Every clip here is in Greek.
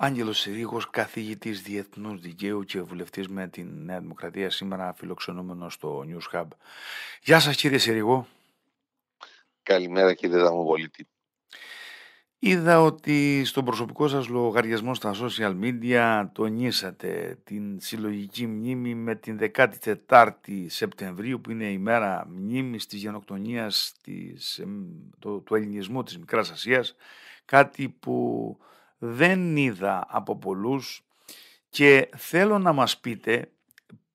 Άγγελος Συρίγος, καθηγητής διεθνούς δικαίου και βουλευτής με την Νέα Δημοκρατία, σήμερα φιλοξενούμενος στο News Hub. Γεια σας κύριε Συρίγο. Καλημέρα κύριε Δαμοπολίτη. Είδα ότι στον προσωπικό σας λογαριασμό στα social media τονίσατε την συλλογική μνήμη με την 14η Σεπτεμβρίου που είναι η μέρα μνήμης της γενοκτονίας της, του, του ελληνισμού της Μικράς Ασίας κάτι που δεν είδα από πολλούς και θέλω να μας πείτε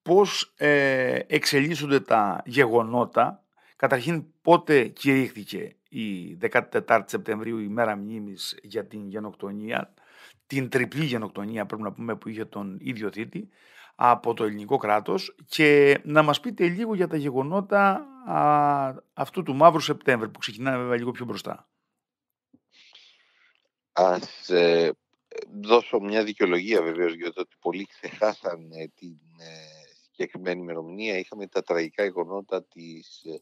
πώς ε, εξελίσσονται τα γεγονότα. Καταρχήν πότε κηρύχθηκε η 14η Σεπτεμβρίου η μέρα μνήμης για την γενοκτονία, την τριπλή γενοκτονία πρέπει να πούμε που είχε τον ίδιο θήτη από το ελληνικό κράτος και να μας πείτε λίγο για τα γεγονότα αυτού του Μαύρου Σεπτέμβρη που ξεκινάμε βέβαια λίγο πιο μπροστά. Ας ε, δώσω μια δικαιολογία βεβαίως για το ότι πολλοί ξεχάσανε την ε, συγκεκριμένη ημερομηνία. Είχαμε τα τραγικά γεγονότα της, ε,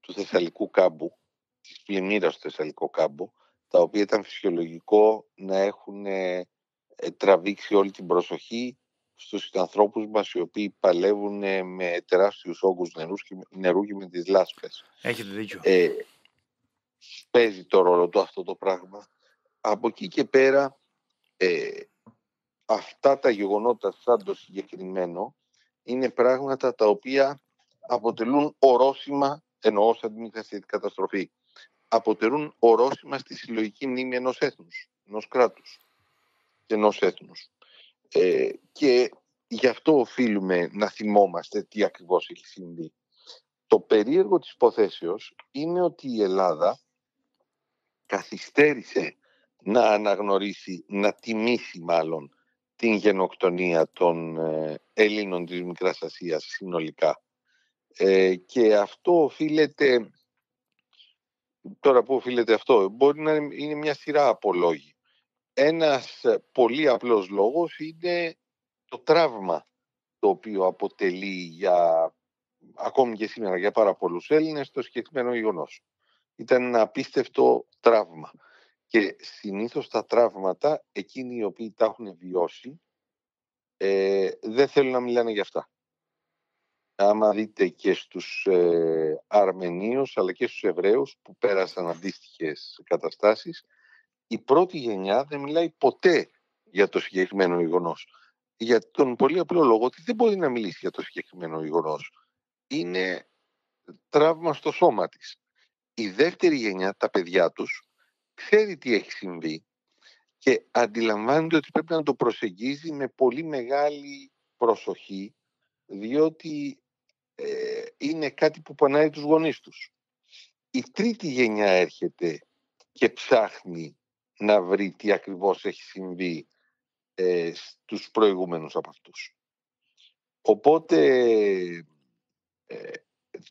του Θεσσαλικού κάμπου, της πλημμύρας του Θεσσαλικού κάμπου, τα οποία ήταν φυσιολογικό να έχουν ε, τραβήξει όλη την προσοχή στους ανθρώπους μας οι οποίοι παλεύουν με τεράστιους όγκους νερούς και, νερού και με τις λάσπες. Έχετε δίκιο. Ε, παίζει το ρόλο του αυτό το πράγμα από εκεί και πέρα ε, αυτά τα γεγονότα σαν το συγκεκριμένο είναι πράγματα τα οποία αποτελούν ορόσημα, εννοώ σαν την καταστροφή, αποτελούν ορόσημα στη συλλογική μνήμη ενός έθνους, ενός κράτους και ενός έθνους. Ε, και γι' αυτό οφείλουμε να θυμόμαστε τι ακριβώς έχει συμβεί. Το περίεργο της υποθέσεως είναι ότι η Ελλάδα καθυστέρησε να αναγνωρίσει, να τιμήσει μάλλον την γενοκτονία των ε, Ελλήνων της Μικράς Ασίας συνολικά. Ε, και αυτό οφείλεται, τώρα που οφείλεται αυτό, μπορεί να είναι μια σειρά από λόγοι. Ένας ε, πολύ απλός λόγος είναι το τραύμα το οποίο αποτελεί για, ακόμη και σήμερα για πάρα πολλούς Έλληνες το συγκεκριμένο γεγονός. Ήταν ένα απίστευτο τραύμα. Και συνήθως τα τραύματα, εκείνοι οι οποίοι τα έχουν βιώσει, ε, δεν θέλουν να μιλάνε για αυτά. Άμα δείτε και στους ε, Αρμενίους αλλά και στους Εβραίους που πέρασαν αντίστοιχες καταστάσεις, η πρώτη γενιά δεν μιλάει ποτέ για το συγκεκριμένο γεγονός. Για τον πολύ απλό λόγο ότι δεν μπορεί να μιλήσει για το συγκεκριμένο γεγονός. Είναι τραύμα στο σώμα της. Η δεύτερη γενιά, τα παιδιά τους, ξέρει τι έχει συμβεί και αντιλαμβάνεται ότι πρέπει να το προσεγγίζει με πολύ μεγάλη προσοχή διότι ε, είναι κάτι που πονάει τους γονείς τους. Η τρίτη γενιά έρχεται και ψάχνει να βρει τι ακριβώς έχει συμβεί ε, στους προηγούμενους από αυτούς. Οπότε ε,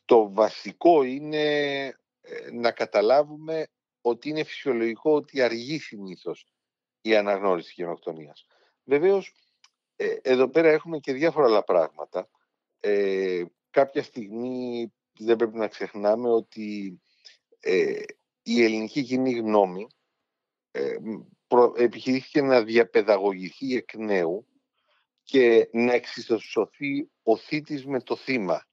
το βασικό είναι ε, να καταλάβουμε ότι είναι φυσιολογικό ότι αργεί συνήθως η αναγνώριση γενοκτονίας. Βεβαίως, ε, εδώ πέρα έχουμε και διάφορα άλλα πράγματα. Ε, κάποια στιγμή δεν πρέπει να ξεχνάμε ότι ε, η ελληνική κοινή γνώμη ε, επιχειρήθηκε να διαπαιδαγωγηθεί εκ νέου και να εξισωσωθεί ο θήτης με το θύμα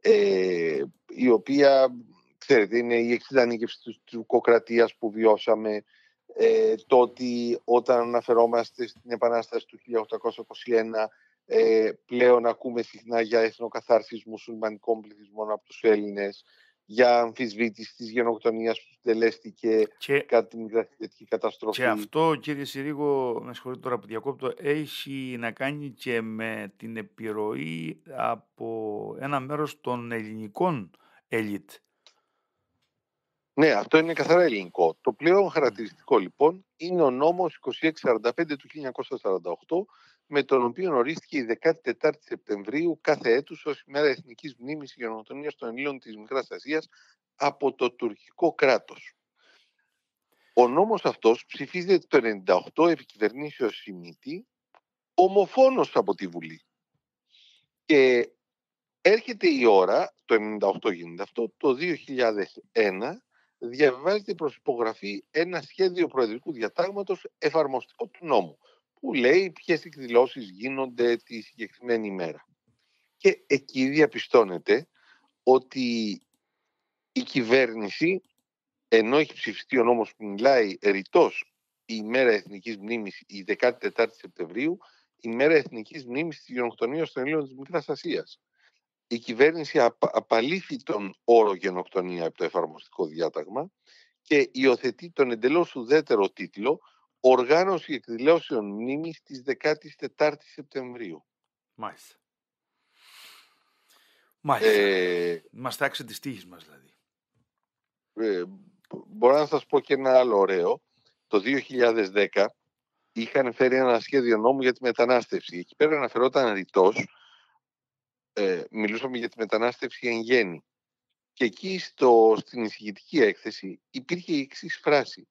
ε, η οποία ξέρετε, είναι η εξής της τουρκοκρατίας που βιώσαμε, ε, το ότι όταν αναφερόμαστε στην Επανάσταση του 1821 ε, πλέον ακούμε συχνά για εθνοκαθάρσεις μουσουλμανικών πληθυσμών από τους Έλληνες, για αμφισβήτηση της γενοκτονίας που τελέστηκε και, κατά την μικρασιατική καταστροφή. Και αυτό κύριε Συρίγο, με συγχωρείτε τώρα που διακόπτω, έχει να κάνει και με την επιρροή από ένα μέρος των ελληνικών ελίτ ναι, αυτό είναι καθαρά ελληνικό. Το πλέον χαρακτηριστικό λοιπόν είναι ο νόμος 2645 του 1948 με τον οποίο ορίστηκε η 14η Σεπτεμβρίου κάθε έτους ως ημέρα εθνικής μνήμης γενοκτονίας των Ελλήνων της Μικράς Ασίας από το τουρκικό κράτος. Ο νόμος αυτός ψηφίζεται το 1998 επί κυβερνήσεως Σιμίτη ομοφόνος από τη Βουλή. Και έρχεται η ώρα, το 1998 γίνεται αυτό, το 2001 διαβάζεται προς υπογραφή ένα σχέδιο προεδρικού διατάγματος εφαρμοστικό του νόμου που λέει ποιες εκδηλώσεις γίνονται τη συγκεκριμένη ημέρα. Και εκεί διαπιστώνεται ότι η κυβέρνηση, ενώ έχει ψηφιστεί ο νόμος που μιλάει ρητός η ημέρα εθνικής μνήμης η 14η Σεπτεμβρίου, η ημέρα εθνικής μνήμης της γενοκτονίας των Ελλήνων της Μικράς Ασίας. Η κυβέρνηση απαλήφει τον όρο γενοκτονία από το εφαρμοστικό διάταγμα και υιοθετεί τον εντελώς ουδέτερο τίτλο «Οργάνωση εκδηλώσεων μνήμης της 14η Σεπτεμβρίου». Μάλιστα. Μάλιστα. Ε, μας τάξει τις τύχης μας δηλαδή. Ε, μπορώ να σας πω και ένα άλλο ωραίο. Το 2010 είχαν φέρει ένα σχέδιο νόμου για τη μετανάστευση. Εκεί πέρα αναφερόταν ρητός, ε, μιλούσαμε για τη μετανάστευση εν γέννη. Και εκεί στο, στην εισηγητική έκθεση υπήρχε η εξής φράση.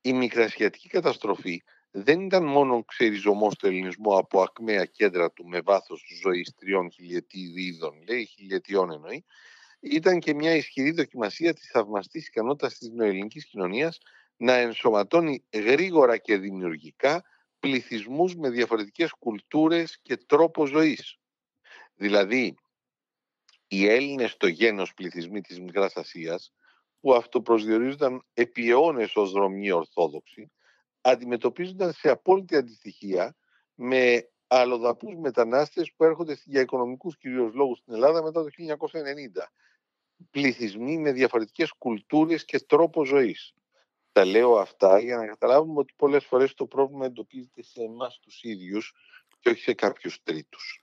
Η μικρασιατική καταστροφή δεν ήταν μόνο ξεριζωμός του ελληνισμού από ακμαία κέντρα του με βάθος ζωής τριών χιλιετίδων, λέει, χιλιετιών εννοεί, ήταν και μια ισχυρή δοκιμασία της θαυμαστής ικανότητας της νοελληνικής κοινωνίας να ενσωματώνει γρήγορα και δημιουργικά πληθυσμούς με διαφορετικές κουλτούρες και τρόπο ζωής. Δηλαδή, οι Έλληνες στο γένος πληθυσμοί της Μικράς Ασίας, που αυτοπροσδιορίζονταν επί αιώνες ως δρομοί Ορθόδοξοι, αντιμετωπίζονταν σε απόλυτη αντιστοιχεία με αλλοδαπούς μετανάστες που έρχονται για οικονομικούς κυρίως λόγους στην Ελλάδα μετά το 1990. Πληθυσμοί με διαφορετικές κουλτούρες και τρόπο ζωής. Τα λέω αυτά για να καταλάβουμε ότι πολλές φορές το πρόβλημα εντοπίζεται σε εμάς τους ίδιους και όχι σε κάποιους τρίτους.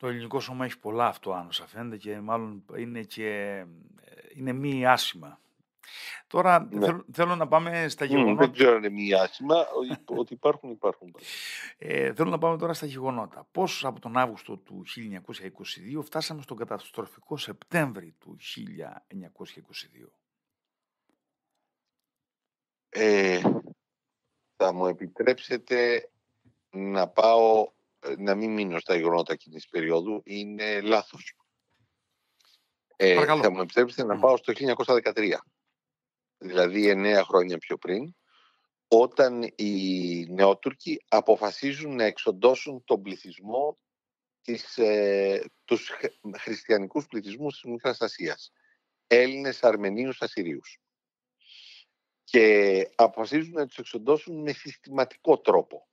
Το ελληνικό σώμα έχει πολλά αυτό άνω φαίνεται και μάλλον είναι και είναι μη άσημα. Τώρα ναι. θέλω, θέλω, να πάμε στα γεγονότα. δεν ξέρω αν είναι μη άσημα, ότι υπάρχουν υπάρχουν. Ε, θέλω να πάμε τώρα στα γεγονότα. Πώς από τον Αύγουστο του 1922 φτάσαμε στον καταστροφικό Σεπτέμβρη του 1922. Ε, θα μου επιτρέψετε να πάω, να μην μείνω στα γεγονότα εκείνης της περίοδου, είναι λάθος. Ε, θα μου επιτρέψετε να πάω στο 1913, δηλαδή εννέα χρόνια πιο πριν, όταν οι νεότουρκοι αποφασίζουν να εξοντώσουν τον πληθυσμό της, ε, τους χριστιανικούς πληθυσμούς της Μικράς Ασίας. Έλληνες, Αρμενίους, Ασσυρίους και αποφασίζουν να τους εξοντώσουν με συστηματικό τρόπο.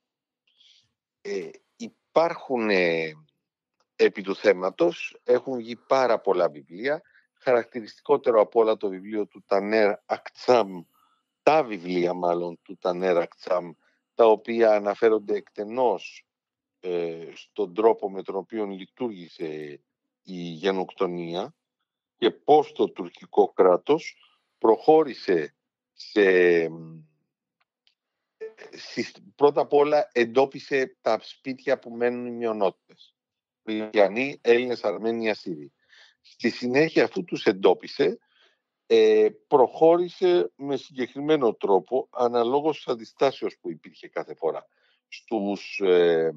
Ε, υπάρχουν ε, επί του θέματος, έχουν βγει πάρα πολλά βιβλία, χαρακτηριστικότερο από όλα το βιβλίο του Τανέρ Ακτσάμ, τα βιβλία μάλλον του Τανέρ Ακτσάμ, τα οποία αναφέρονται εκτενώς ε, στον τρόπο με τον οποίο λειτουργήσε η γενοκτονία και πώς το τουρκικό κράτος προχώρησε σε, πρώτα απ' όλα εντόπισε τα σπίτια που μένουν οι μειονότητες. Χριστιανοί, Έλληνες, Αρμένοι, Ασσύριοι. Στη συνέχεια αφού τους εντόπισε, ε, προχώρησε με συγκεκριμένο τρόπο, αναλόγως της αντιστάσεως που υπήρχε κάθε φορά. Στους ε,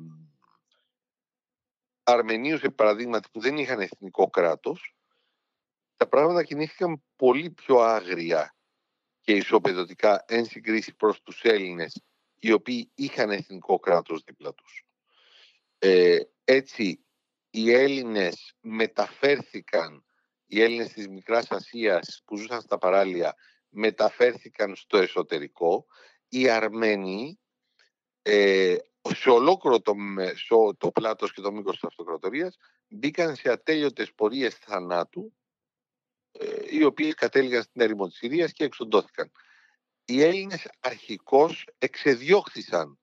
Αρμενίους, παραδείγματι, που δεν είχαν εθνικό κράτος, τα πράγματα κινήθηκαν πολύ πιο άγρια και ισοπεδωτικά εν συγκρίση προς τους Έλληνες οι οποίοι είχαν εθνικό κράτος δίπλα τους. Ε, έτσι, οι Έλληνες μεταφέρθηκαν, οι Έλληνες της Μικράς Ασίας που ζούσαν στα παράλια μεταφέρθηκαν στο εσωτερικό, οι Αρμένοι ε, σε ολόκληρο το, το πλάτος και το μήκος της αυτοκρατορίας μπήκαν σε ατέλειωτες πορείες θανάτου ε, οι οποίοι κατέληγαν στην έρημο της Συρίας και εξοντώθηκαν. Οι Έλληνες αρχικώς εξεδιώχθησαν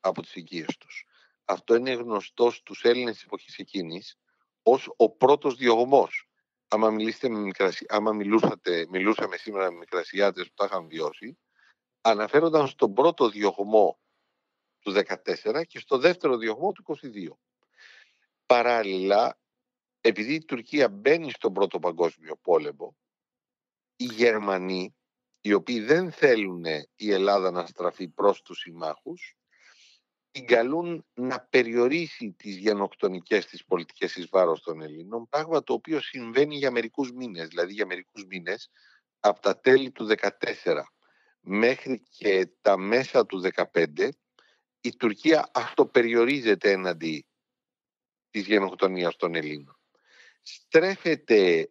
από τις οικίες τους. Αυτό είναι γνωστό στους Έλληνες της εποχής εκείνης ως ο πρώτος διωγμός. Άμα, μιλήσετε με μικρασι... Άμα μιλούσατε, μιλούσαμε σήμερα με μικρασιάτες που τα είχαν βιώσει, αναφέρονταν στον πρώτο διωγμό του 14 και στο δεύτερο διωγμό του 22. Παράλληλα, επειδή η Τουρκία μπαίνει στον Πρώτο Παγκόσμιο Πόλεμο, οι Γερμανοί, οι οποίοι δεν θέλουν η Ελλάδα να στραφεί προς τους συμμάχους, την καλούν να περιορίσει τις γενοκτονικές της πολιτικές εις βάρος των Ελλήνων, πράγμα το οποίο συμβαίνει για μερικούς μήνες. Δηλαδή για μερικούς μήνες από τα τέλη του 14 μέχρι και τα μέσα του 15 η Τουρκία αυτοπεριορίζεται έναντι της γενοκτονίας των Ελλήνων. Στρέφεται,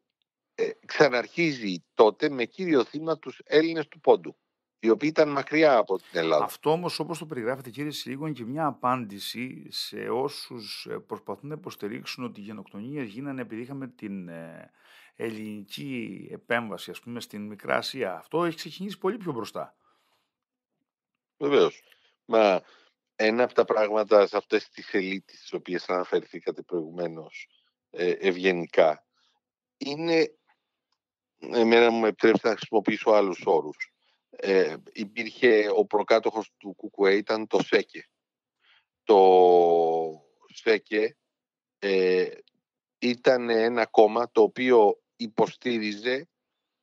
ε, ξαναρχίζει τότε με κύριο θύμα τους Έλληνες του Πόντου οι οποίοι ήταν μακριά από την Ελλάδα. Αυτό όμως, όπως το περιγράφετε, κύριε Σιλίγο, είναι και μια απάντηση σε όσους ε, προσπαθούν να υποστηρίξουν ότι οι γενοκτονίες γίνανε επειδή είχαμε την ε, ελληνική επέμβαση, ας πούμε, στην Μικρά Ασία. Αυτό έχει ξεκινήσει πολύ πιο μπροστά. Βεβαίως. Μα ένα από τα πράγματα σε αυτές τις ελίτε, τις οποίες αναφερθήκατε προηγουμένως ε, ευγενικά, είναι. Εμένα μου επιτρέψετε να χρησιμοποιήσω άλλους όρους ε, υπήρχε ο προκάτοχος του Κουκουέ ήταν το ΣΕΚΕ. Το ΣΕΚΕ ε, ήταν ένα κόμμα το οποίο υποστήριζε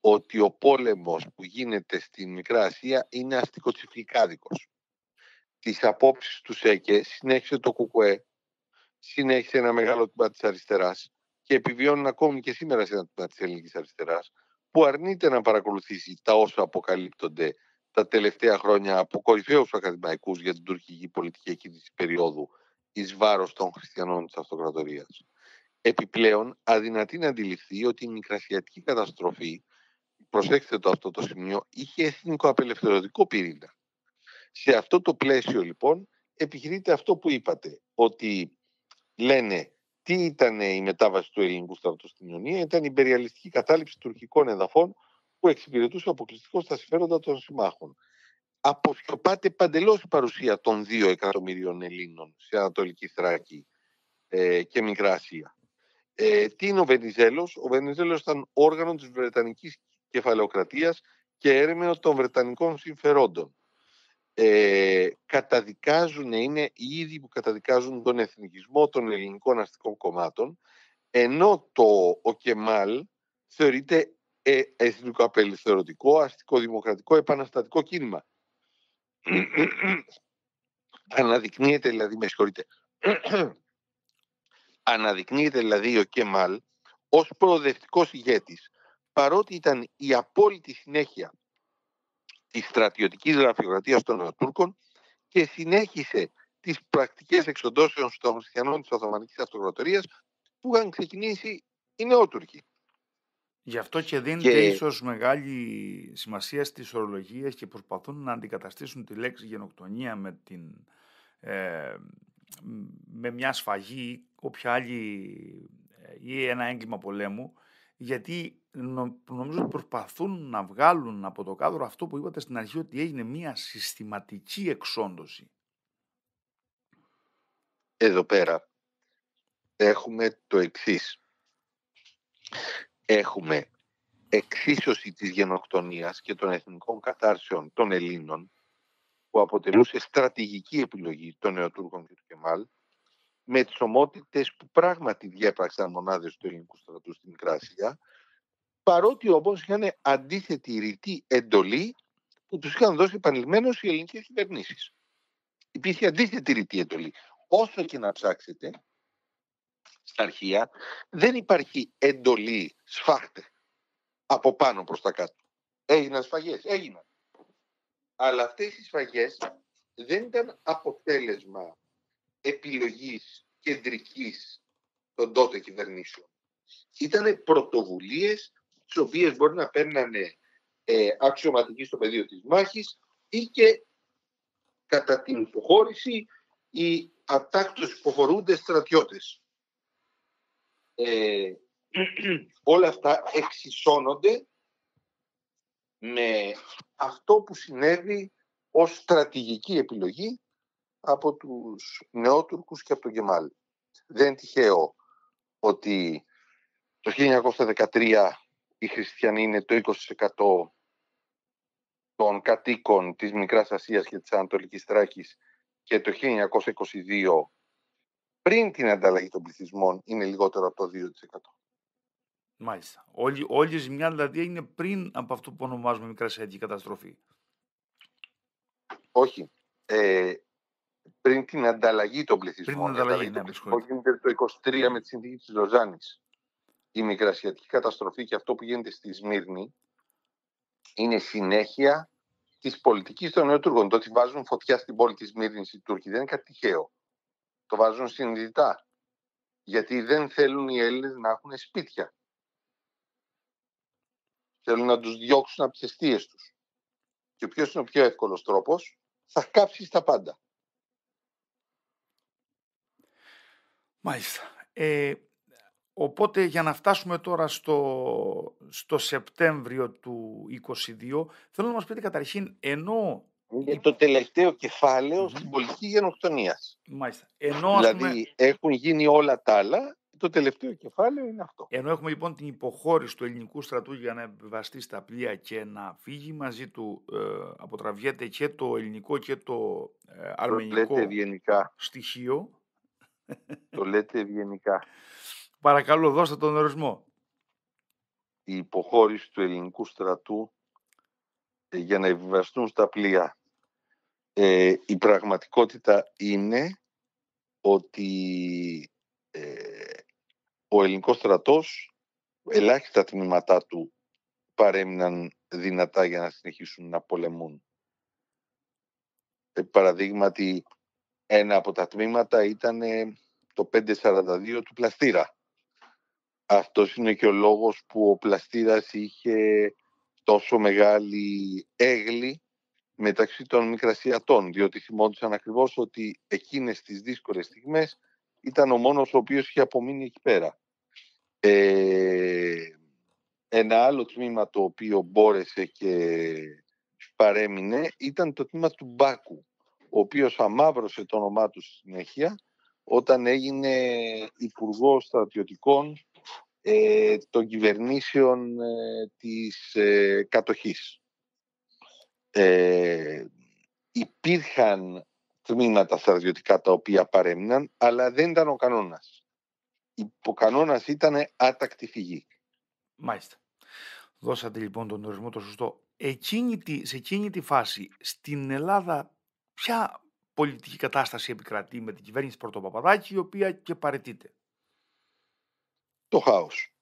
ότι ο πόλεμος που γίνεται στην Μικρά Ασία είναι αστικοτσιφλικάδικος. Τις απόψεις του ΣΕΚΕ συνέχισε το Κουκουέ, συνέχισε ένα μεγάλο τμήμα της αριστεράς και επιβιώνουν ακόμη και σήμερα σε ένα τμήμα της ελληνικής αριστεράς που αρνείται να παρακολουθήσει τα όσα αποκαλύπτονται τα τελευταία χρόνια από κορυφαίους ακαδημαϊκούς για την τουρκική πολιτική εκείνη της περίοδου εις βάρος των χριστιανών της αυτοκρατορίας. Επιπλέον, αδυνατεί να αντιληφθεί ότι η μικρασιατική καταστροφή, προσέξτε το αυτό το σημείο, είχε εθνικό απελευθερωτικό πυρήνα. Σε αυτό το πλαίσιο, λοιπόν, επιχειρείται αυτό που είπατε, ότι λένε τι ήταν η μετάβαση του ελληνικού στρατού στην Ιωνία, ήταν η υπεριαλιστική κατάληψη τουρκικών εδαφών που εξυπηρετούσε αποκλειστικώ τα συμφέροντα των συμμάχων. Αποσιωπάται παντελώς η παρουσία των δύο εκατομμυρίων Ελλήνων σε Ανατολική Θράκη ε, και Μικρά Ασία. Ε, τι είναι ο Βενιζέλος, Ο Βενιζέλος ήταν όργανο της Βρετανικής κεφαλαιοκρατίας και έρμεο των Βρετανικών συμφερόντων ε, καταδικάζουν, είναι οι ίδιοι που καταδικάζουν τον εθνικισμό των ελληνικών αστικών κομμάτων, ενώ το ο Κεμάλ θεωρείται ε, εθνικό απελευθερωτικό, αστικό δημοκρατικό, επαναστατικό κίνημα. Αναδεικνύεται δηλαδή, με συγχωρείτε, αναδεικνύεται δηλαδή ο Κεμάλ ως προοδευτικός ηγέτης, παρότι ήταν η απόλυτη συνέχεια της στρατιωτικής γραφειοκρατίας των Τούρκων και συνέχισε τις πρακτικές εξοντώσεων των χριστιανών της Οθωμανικής Αυτοκρατορίας που είχαν ξεκινήσει οι Νεότουρκοι. Γι' αυτό και δίνεται και... ίσως μεγάλη σημασία στις ορολογίες και προσπαθούν να αντικαταστήσουν τη λέξη γενοκτονία με, την, ε, με μια σφαγή ή όποια άλλη ε, ή ένα έγκλημα πολέμου γιατί νομίζω ότι προσπαθούν να βγάλουν από το κάδρο αυτό που είπατε στην αρχή ότι έγινε μια συστηματική εξόντωση. Εδώ πέρα έχουμε το εξής. Έχουμε εξίσωση της γενοκτονίας και των εθνικών κατάρσεων των Ελλήνων που αποτελούσε στρατηγική επιλογή των Νεοτούρκων και του Κεμάλ με τις ομότητες που πράγματι διέπραξαν μονάδες του ελληνικού στρατού στην Μικρά παρότι όμως είχαν αντίθετη ρητή εντολή που τους είχαν δώσει επανειλημμένως οι ελληνικές κυβερνήσεις. Υπήρχε αντίθετη ρητή εντολή. Όσο και να ψάξετε, στα αρχεία δεν υπάρχει εντολή σφάχτε από πάνω προς τα κάτω. Έγιναν σφαγές, έγιναν. Αλλά αυτές οι σφαγές δεν ήταν αποτέλεσμα επιλογής κεντρικής των τότε κυβερνήσεων. Ήταν πρωτοβουλίες τις οποίες μπορεί να παίρνανε ε, αξιωματικοί στο πεδίο της μάχης ή και κατά την υποχώρηση οι ατάκτως υποχωρούνται στρατιώτες. Ε, όλα αυτά εξισώνονται με αυτό που συνέβη ως στρατηγική επιλογή από τους νεότουρκους και από τον Γεμάλ. Δεν είναι τυχαίο ότι το 1913 οι χριστιανοί είναι το 20% των κατοίκων της Μικράς Ασίας και της Ανατολικής Τράκης και το 1922 πριν την ανταλλαγή των πληθυσμών είναι λιγότερο από το 2%. Μάλιστα. Όλη, όλη η ζημιά δηλαδή είναι πριν από αυτό που ονομάζουμε μικρασιατική καταστροφή. Όχι. Ε, πριν την ανταλλαγή των πληθυσμών. Πριν την ανταλλαγή, ναι, γίνεται το 23 με τη συνθήκη της Λοζάνης η μικρασιατική καταστροφή και αυτό που γίνεται στη Σμύρνη είναι συνέχεια της πολιτικής των νέων Τούρκων. Το ότι βάζουν φωτιά στην πόλη της Μύρνης οι Τούρκοι δεν είναι κάτι τυχαίο. Το βάζουν συνειδητά. Γιατί δεν θέλουν οι Έλληνες να έχουν σπίτια. Θέλουν να τους διώξουν από τις αιστείες τους. Και ποιο είναι ο πιο εύκολος τρόπος, θα κάψεις τα πάντα. Μάλιστα. Ε, οπότε για να φτάσουμε τώρα στο, στο Σεπτέμβριο του 2022, θέλω να μας πείτε καταρχήν, ενώ... Είναι το τελευταίο κεφάλαιο mm-hmm. στην πολιτική γενοκτονίας. Μάλιστα. Ενώ, δηλαδή έχουν γίνει όλα τα άλλα, το τελευταίο κεφάλαιο είναι αυτό. Ενώ έχουμε λοιπόν την υποχώρηση του ελληνικού στρατού για να επιβαστεί στα πλοία και να φύγει μαζί του, ε, αποτραβιέται και το ελληνικό και το ε, αρμενικό στοιχείο. Το λέτε ευγενικά. Παρακαλώ, δώστε τον ορισμό. Η υποχώρηση του ελληνικού στρατού ε, για να επιβαστούν στα πλοία. Ε, η πραγματικότητα είναι ότι ε, ο ελληνικός στρατός, ελάχιστα τμήματά του παρέμειναν δυνατά για να συνεχίσουν να πολεμούν. Ε, παραδείγματι, ένα από τα τμήματα ήταν το 542 του Πλαστήρα. Αυτός είναι και ο λόγος που ο Πλαστήρας είχε τόσο μεγάλη έγλη μεταξύ των μικρασιατών, διότι θυμόντουσαν ακριβώς ότι εκείνες τις δύσκολες στιγμές ήταν ο μόνος ο οποίος είχε απομείνει εκεί πέρα. Ε, ένα άλλο τμήμα το οποίο μπόρεσε και παρέμεινε ήταν το τμήμα του Μπάκου, ο οποίος αμάβρωσε το όνομά του στη συνέχεια όταν έγινε υπουργός στρατιωτικών ε, των κυβερνήσεων ε, της ε, κατοχής. Ε, υπήρχαν τμήματα στρατιωτικά τα οποία παρέμειναν, αλλά δεν ήταν ο κανόνας. Ο κανόνας ήταν άτακτη φυγή. Μάλιστα. Δώσατε λοιπόν τον ορισμό το σωστό. Εκείνη σε εκείνη τη φάση στην Ελλάδα ποια πολιτική κατάσταση επικρατεί με την κυβέρνηση Πρωτοπαπαδάκη η οποία και παρετείται. Το χάος.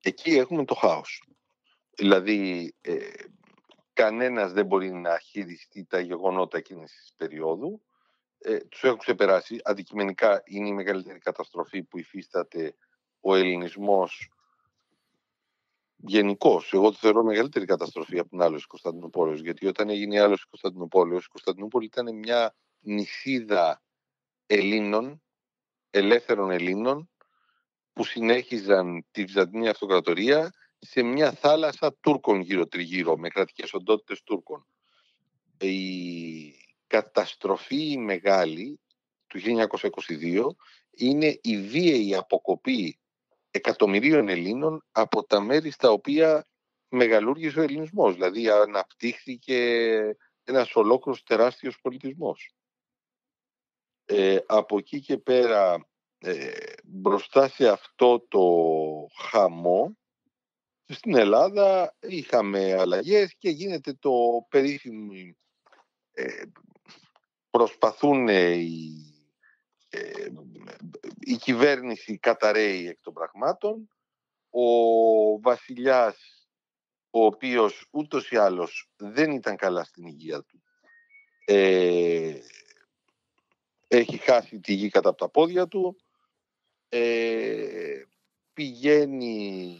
Εκεί έχουμε το χάος. Δηλαδή ε, κανένας δεν μπορεί να χειριστεί τα γεγονότα εκείνης της περίοδου. Ε, τους έχουν ξεπεράσει. Αντικειμενικά είναι η μεγαλύτερη καταστροφή που υφίσταται ο ελληνισμός Γενικώς, εγώ το θεωρώ μεγαλύτερη καταστροφή από την άλλη Κωνσταντινούπολης. Γιατί όταν έγινε η άλλη Κωνσταντινούπολη, η Κωνσταντινούπολη ήταν μια νησίδα Ελλήνων, ελεύθερων Ελλήνων, που συνέχιζαν τη Βυζαντινή Αυτοκρατορία σε μια θάλασσα Τούρκων γύρω-τριγύρω, με κρατικές οντότητες Τούρκων. Η καταστροφή μεγάλη του 1922 είναι η βίαιη αποκοπή εκατομμυρίων Ελλήνων από τα μέρη στα οποία μεγαλούργησε ο ελληνισμός. Δηλαδή αναπτύχθηκε ένας ολόκληρος τεράστιος πολιτισμός. Ε, από εκεί και πέρα ε, μπροστά σε αυτό το χαμό στην Ελλάδα είχαμε αλλαγές και γίνεται το περίφημο ε, προσπαθούν οι ε, η κυβέρνηση καταραίει εκ των πραγμάτων. Ο βασιλιάς, ο οποίος ούτως ή άλλως δεν ήταν καλά στην υγεία του, ε, έχει χάσει τη γη κατά από τα πόδια του, ε, πηγαίνει,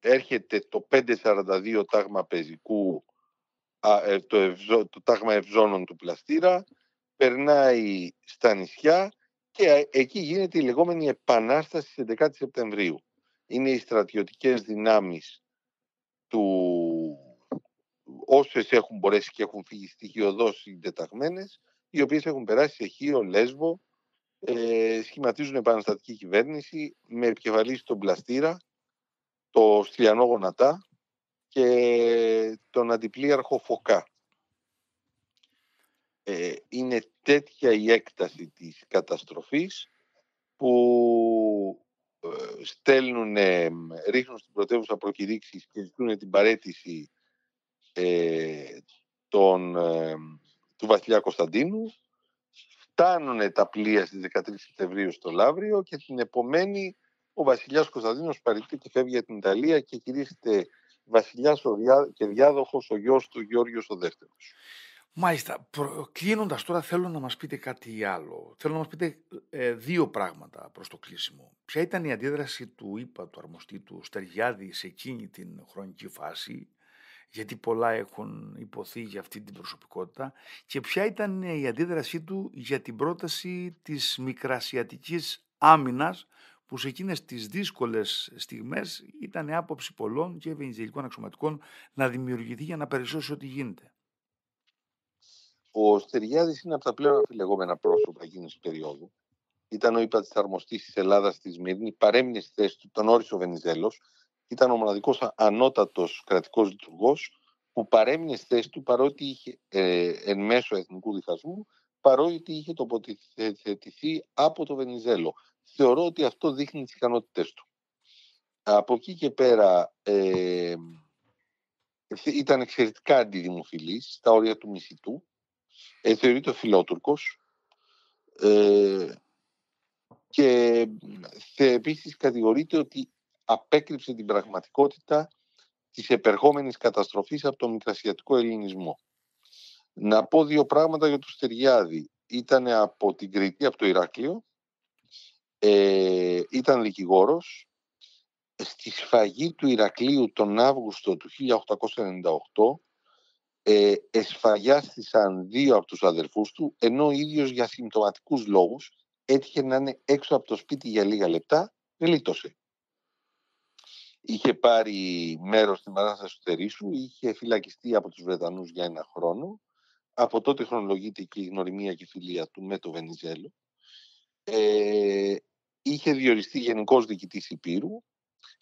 έρχεται το 542 τάγμα πεζικού, ε, το, το τάγμα ευζώνων του πλαστήρα, περνάει στα νησιά και εκεί γίνεται η λεγόμενη επανάσταση στις 11 Σεπτεμβρίου. Είναι οι στρατιωτικές δυνάμεις του όσες έχουν μπορέσει και έχουν φύγει στοιχειοδός συντεταγμένες, οι οποίες έχουν περάσει σε Χίο, Λέσβο, ε, σχηματίζουν επαναστατική κυβέρνηση με επικεφαλής τον Πλαστήρα, το Στυλιανό Γονατά και τον αντιπλήρχο Φωκά. Ε, είναι τέτοια η έκταση της καταστροφής που ε, στέλνουν, ρίχνουν στην πρωτεύουσα προκηρύξεις και ζητούν την παρέτηση ε, τον, του βασιλιά Κωνσταντίνου. Φτάνουν τα πλοία στις 13 Σεπτεμβρίου στο Λαύριο και την επομένη ο βασιλιάς Κωνσταντίνος παρετείται και φεύγει για την Ιταλία και κηρύσσεται βασιλιάς και διάδοχος ο γιος του Γιώργος ο δεύτερος. Μάλιστα. Κλείνοντας τώρα, θέλω να μας πείτε κάτι άλλο. Θέλω να μας πείτε ε, δύο πράγματα προς το κλείσιμο. Ποια ήταν η αντίδραση του ΙΠΑ, του αρμοστή του Στεριάδη, σε εκείνη την χρονική φάση, γιατί πολλά έχουν υποθεί για αυτή την προσωπικότητα, και ποια ήταν η αντίδρασή του για την πρόταση της μικρασιατικής άμυνας, που σε εκείνες τις δύσκολες στιγμές ήταν άποψη πολλών και ευαγγελικών αξιωματικών να δημιουργηθεί για να περισσώσει ό,τι γίνεται. Ο Στεριάδης είναι από τα πλέον αφιλεγόμενα πρόσωπα εκείνης τη περίοδου. Ήταν ο υπατισταρμοστή της Ελλάδας στη Σμύρνη, παρέμεινε στη θέση του, τον όρισε ο Βενιζέλος. Ήταν ο μοναδικός ανώτατος κρατικός λειτουργός που παρέμεινε στη θέση του παρότι είχε ε, εν μέσω εθνικού διχασμού, παρότι είχε τοποθετηθεί από το Βενιζέλο. Θεωρώ ότι αυτό δείχνει τις ικανότητέ του. Από εκεί και πέρα ε, ήταν εξαιρετικά αντιδημοφιλής στα όρια του μισητού ε, θεωρείται φιλότουρκος ε, και επίσης κατηγορείται ότι απέκρυψε την πραγματικότητα της επερχόμενης καταστροφής από τον μικρασιατικό ελληνισμό. Να πω δύο πράγματα για τον Στεριάδη. Ήταν από την Κρήτη, από το Ηράκλειο, ε, ήταν δικηγόρος. Στη σφαγή του Ηρακλείου τον Αύγουστο του 1898 ε, εσφαγιάστησαν δύο από τους αδερφούς του, ενώ ο ίδιος για συμπτωματικούς λόγους έτυχε να είναι έξω από το σπίτι για λίγα λεπτά, γλίτωσε. Είχε πάρει μέρος στην παράσταση του Θερήσου, είχε φυλακιστεί από τους Βρετανούς για ένα χρόνο. Από τότε χρονολογείται και η γνωριμία και η φιλία του με το Βενιζέλο. Ε, είχε διοριστεί γενικός διοικητής Υπήρου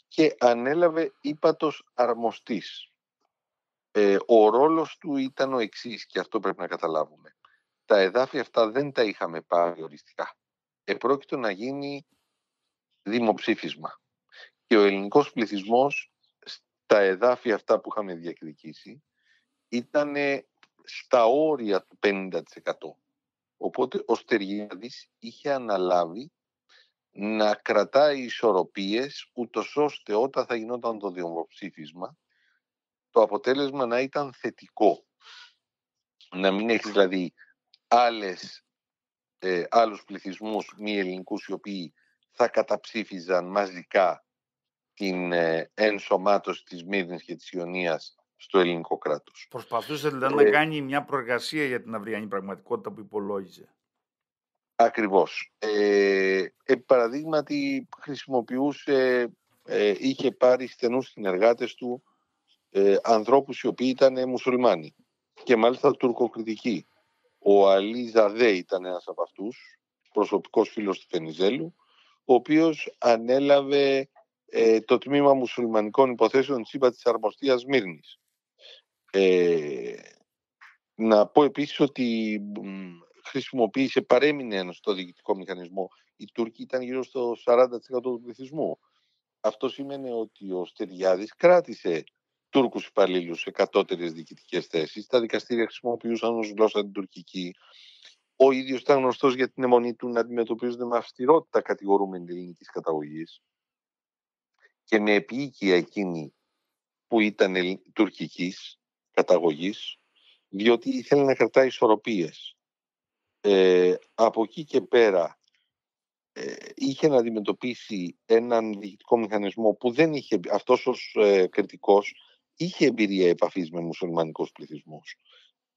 και ανέλαβε ύπατος αρμοστής ε, ο ρόλος του ήταν ο εξής και αυτό πρέπει να καταλάβουμε. Τα εδάφια αυτά δεν τα είχαμε πάρει οριστικά. Επρόκειτο να γίνει δημοψήφισμα. Και ο ελληνικός πληθυσμός στα εδάφια αυτά που είχαμε διεκδικήσει ήταν στα όρια του 50%. Οπότε ο Στεργιάδης είχε αναλάβει να κρατάει ισορροπίες ούτως ώστε όταν θα γινόταν το δημοψήφισμα το αποτέλεσμα να ήταν θετικό. Να μην έχεις δηλαδή άλλες, ε, άλλους πληθυσμούς μη ελληνικούς οι οποίοι θα καταψήφιζαν μαζικά την ε, ενσωμάτωση της Μύρνης και της Ιωνίας στο ελληνικό κράτος. Προσπαθούσε δηλαδή να ε, κάνει μια προεργασία για την αυριανή πραγματικότητα που υπολόγιζε. Ακριβώς. Ε, επί παραδείγματι χρησιμοποιούσε, ε, είχε πάρει στενούς συνεργάτες του ε, ανθρώπους οι οποίοι ήταν μουσουλμάνοι και μάλιστα τουρκοκριτικοί. Ο Αλή Ζαδέ ήταν ένας από αυτούς, προσωπικός φίλος του Φενιζέλου, ο οποίος ανέλαβε ε, το τμήμα μουσουλμανικών υποθέσεων της ΥΠΑ της Αρμοστίας Μύρνης. Ε, να πω επίσης ότι χρησιμοποίησε, παρέμεινε στο διοικητικό μηχανισμό. Οι Τούρκοι ήταν γύρω στο 40% του πληθυσμού. Αυτό σημαίνει ότι ο Στεριάδης κράτησε Τούρκους υπαλλήλους σε κατώτερες διοικητικές θέσεις. Τα δικαστήρια χρησιμοποιούσαν ως γλώσσα την τουρκική. Ο ίδιος ήταν γνωστός για την αιμονή του να αντιμετωπίζονται με αυστηρότητα κατηγορούμενοι ελληνικής καταγωγής και με επίοικια εκείνη που ήταν τουρκικής καταγωγής, διότι ήθελε να κρατάει ισορροπίες. Ε, από εκεί και πέρα ε, είχε να αντιμετωπίσει έναν διοικητικό μηχανισμό που δεν είχε, αυτός ως ε, κριτικός είχε εμπειρία επαφής με μουσουλμανικούς πληθυσμούς.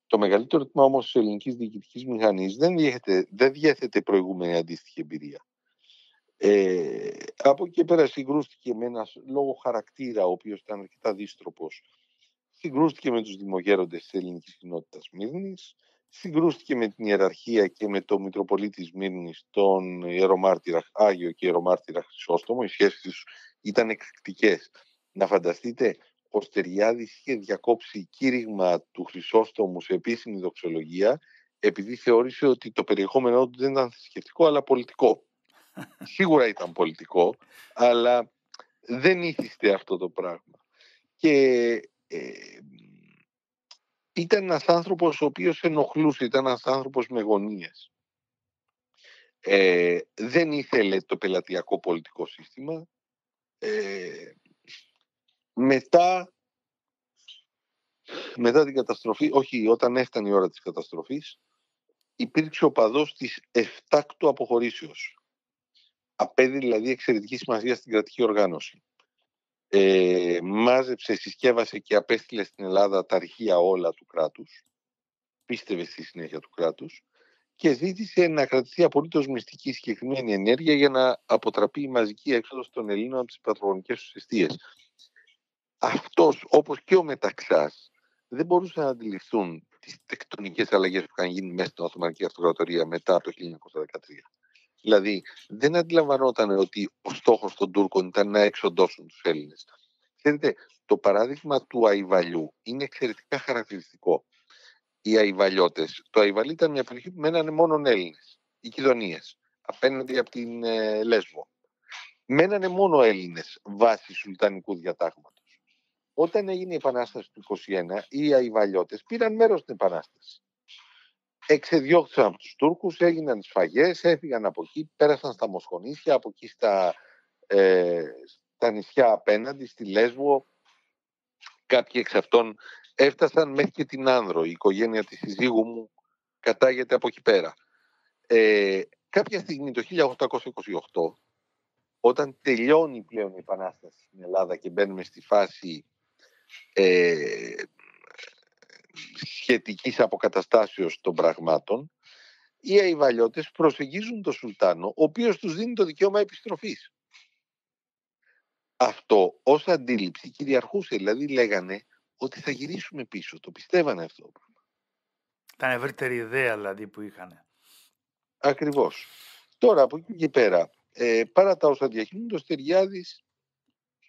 Το μεγαλύτερο τμήμα όμως της ελληνικής διοικητικής μηχανής δεν, διέθετε, δεν διέθετε προηγούμενη αντίστοιχη εμπειρία. Ε, από εκεί πέρα συγκρούστηκε με ένας λόγο χαρακτήρα, ο οποίος ήταν αρκετά δίστροπο. Συγκρούστηκε με τους δημογέροντες της ελληνικής κοινότητας Μύρνης, συγκρούστηκε με την ιεραρχία και με το Μητροπολίτη Μύρνης, τον ιερομάρτυρα Άγιο και ιερομάρτυρα Χρυσόστομο. Οι σχέσεις τους ήταν εκρηκτικές. Να φανταστείτε ο Στεριάδης είχε διακόψει κήρυγμα του Χρυσόστομου σε επίσημη δοξολογία επειδή θεώρησε ότι το περιεχόμενό του δεν ήταν θρησκευτικό αλλά πολιτικό. Σίγουρα ήταν πολιτικό, αλλά δεν ήθιστε αυτό το πράγμα. Και ε, ήταν ένας άνθρωπος ο οποίος ενοχλούσε, ήταν ένας άνθρωπος με γωνίες. Ε, δεν ήθελε το πελατειακό πολιτικό σύστημα. Ε, μετά μετά την καταστροφή, όχι όταν έφτανε η ώρα της καταστροφής, υπήρξε ο παδός της εφτάκτου αποχωρήσεως. Απέδει δηλαδή εξαιρετική σημασία στην κρατική οργάνωση. Ε, μάζεψε, συσκεύασε και απέστειλε στην Ελλάδα τα αρχεία όλα του κράτους. Πίστευε στη συνέχεια του κράτους και ζήτησε να κρατηθεί απολύτως μυστική συγκεκριμένη ενέργεια για να αποτραπεί η μαζική έξοδος των Ελλήνων από τις πατρογονικές τους αιστείες. Αυτός, όπως και ο Μεταξάς, δεν μπορούσαν να αντιληφθούν τις τεκτονικές αλλαγές που είχαν γίνει μέσα στην Οθωμανική Αυτοκρατορία μετά από το 1913. Δηλαδή, δεν αντιλαμβανόταν ότι ο στόχος των Τούρκων ήταν να εξοντώσουν τους Έλληνες. Ξέρετε, το παράδειγμα του Αϊβαλιού είναι εξαιρετικά χαρακτηριστικό. Οι Αϊβαλιώτες, το Αϊβαλί ήταν μια περιοχή που μένανε μόνο Έλληνες, οι Κιδονίες, απέναντι από την ε, Λέσβο. Μένανε μόνο Έλληνες βάσει Σουλτανικού διατάγματος. Όταν έγινε η Επανάσταση του 1921, οι Αϊβαλιώτες πήραν μέρος στην Επανάσταση. Εξεδιώχθηκαν από τους Τούρκους, έγιναν σφαγές, έφυγαν από εκεί, πέρασαν στα Μοσχονήσια, από εκεί στα, ε, στα νησιά απέναντι, στη Λέσβο. Κάποιοι εξ αυτών έφτασαν μέχρι και την Άνδρο. Η οικογένεια της συζύγου μου κατάγεται από εκεί πέρα. Ε, κάποια στιγμή το 1828, όταν τελειώνει πλέον η Επανάσταση στην Ελλάδα και μπαίνουμε στη φάση ε, σχετικής αποκαταστάσεως των πραγμάτων, οι Αϊβαλιώτες προσεγγίζουν τον Σουλτάνο, ο οποίος τους δίνει το δικαίωμα επιστροφής. Αυτό ως αντίληψη κυριαρχούσε, δηλαδή λέγανε ότι θα γυρίσουμε πίσω, το πιστεύανε αυτό. Ήταν ευρύτερη ιδέα δηλαδή που είχαν. Ακριβώς. Τώρα από εκεί και πέρα, ε, παρά τα όσα διακινούν, ο Στεριάδης ε,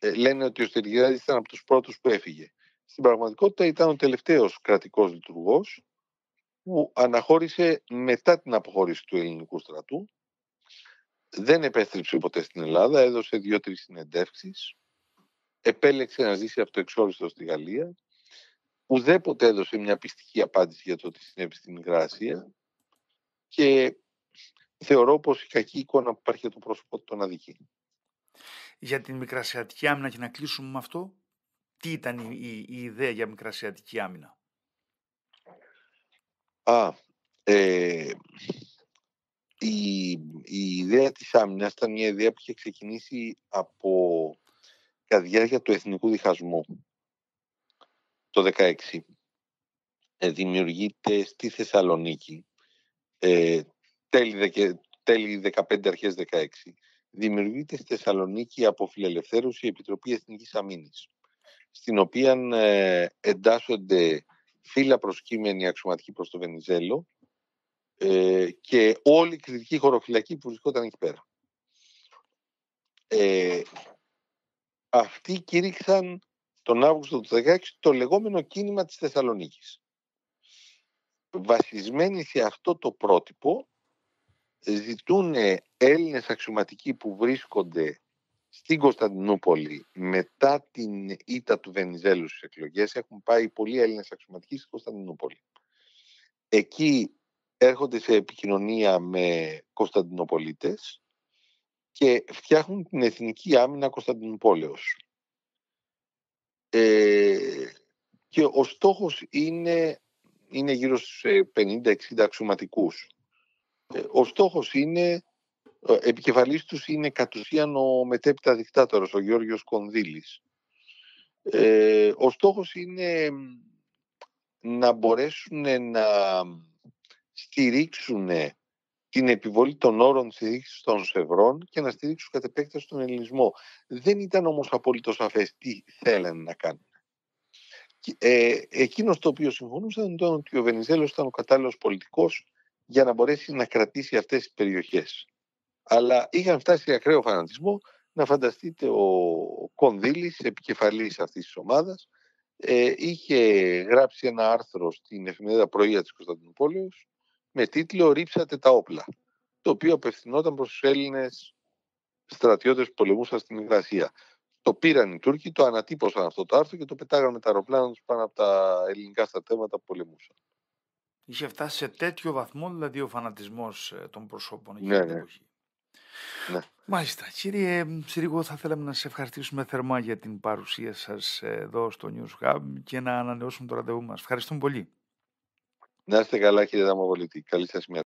λένε ότι ο Στεργιάδης ήταν από τους πρώτους που έφυγε. Στην πραγματικότητα ήταν ο τελευταίος κρατικός λειτουργός που αναχώρησε μετά την αποχώρηση του ελληνικού στρατού. Δεν επέστρεψε ποτέ στην Ελλάδα, έδωσε δύο-τρεις συνεντεύξεις. Επέλεξε να ζήσει αυτοεξόριστο στη Γαλλία. Ουδέποτε έδωσε μια πιστική απάντηση για το τι συνέβη στην Μικρά Και θεωρώ πως η κακή εικόνα που υπάρχει για το πρόσωπο του τον αδικεί για την μικρασιατική άμυνα και να κλείσουμε με αυτό. Τι ήταν η, η, ιδέα για μικρασιατική άμυνα; Α, ε, η, η ιδέα της άμυνας ήταν μια ιδέα που είχε ξεκινήσει από κατά διάρκεια του εθνικού διχασμού το 16. Ε, δημιουργείται στη Θεσσαλονίκη ε, τέλη, τέλη 15 αρχές 16 δημιουργείται στη Θεσσαλονίκη από φιλελευθέρωση η Επιτροπή Εθνικής Αμήνης, στην οποία ε, εντάσσονται φύλλα προσκύμενοι αξιωματικοί προς το Βενιζέλο ε, και όλη η κριτική χωροφυλακή που βρισκόταν εκεί πέρα. Ε, αυτοί κήρυξαν τον Αύγουστο του 2016 το λεγόμενο κίνημα της Θεσσαλονίκης. Βασισμένοι σε αυτό το πρότυπο, ζητούν Έλληνες αξιωματικοί που βρίσκονται στην Κωνσταντινούπολη μετά την ήττα του Βενιζέλου στις εκλογές έχουν πάει πολλοί Έλληνες αξιωματικοί στην Κωνσταντινούπολη. Εκεί έρχονται σε επικοινωνία με Κωνσταντινοπολίτες και φτιάχνουν την Εθνική Άμυνα Κωνσταντινούπολεως. Ε, και ο στόχος είναι, είναι γύρω στους 50-60 αξιωματικούς ε, ο στόχος είναι, επικεφαλής τους είναι κατ' ουσίαν ο μετέπειτα δικτάτορος, ο Γιώργος Κονδύλης. Ε, ο στόχος είναι να μπορέσουν να στηρίξουν την επιβολή των όρων της δίκης των Σευρών και να στηρίξουν κατ' επέκταση τον ελληνισμό. Δεν ήταν όμως απολύτως σαφές τι θέλανε να κάνουν. Ε, εκείνος το οποίο συμφωνούσαν ήταν ότι ο Βενιζέλος ήταν ο κατάλληλος πολιτικός για να μπορέσει να κρατήσει αυτές τις περιοχές. Αλλά είχαν φτάσει σε ακραίο φανατισμό να φανταστείτε ο Κονδύλης, επικεφαλής αυτής της ομάδας, ε, είχε γράψει ένα άρθρο στην εφημερίδα Πρωία της Κωνσταντινούπολης με τίτλο «Ρίψατε τα όπλα», το οποίο απευθυνόταν προς τους Έλληνες στρατιώτες που πολεμούσαν στην Ιγρασία. Το πήραν οι Τούρκοι, το ανατύπωσαν αυτό το άρθρο και το πετάγαν με τα αεροπλάνα τους πάνω από τα ελληνικά στρατεύματα που πολεμούσαν. Είχε φτάσει σε τέτοιο βαθμό δηλαδή ο φανατισμός ε, των προσώπων ναι, ναι. Ναι. Μάλιστα. Κύριε Συρίγο, θα θέλαμε να σε ευχαριστήσουμε θερμά για την παρουσία σας εδώ στο News Hub και να ανανεώσουμε το ραντεβού μας. Ευχαριστούμε πολύ. Να είστε καλά κύριε Δαμοβολίτη. Καλή σας μέρα.